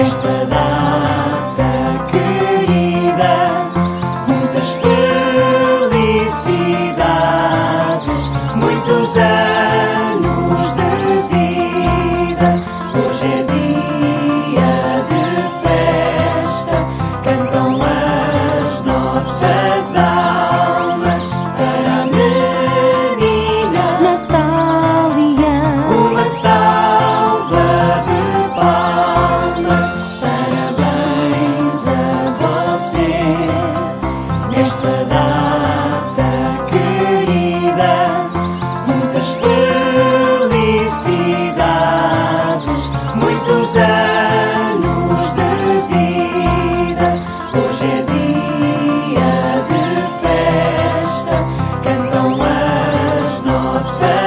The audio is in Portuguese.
esta data querida, muitas felicidades, muitos anos de vida. Hoje é dia de festa, cantam lá. Say.